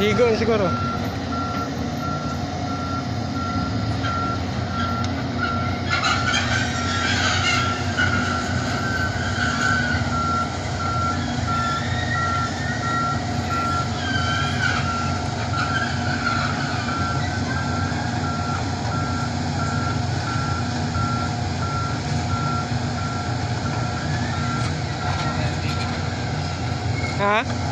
이건 식어로 아?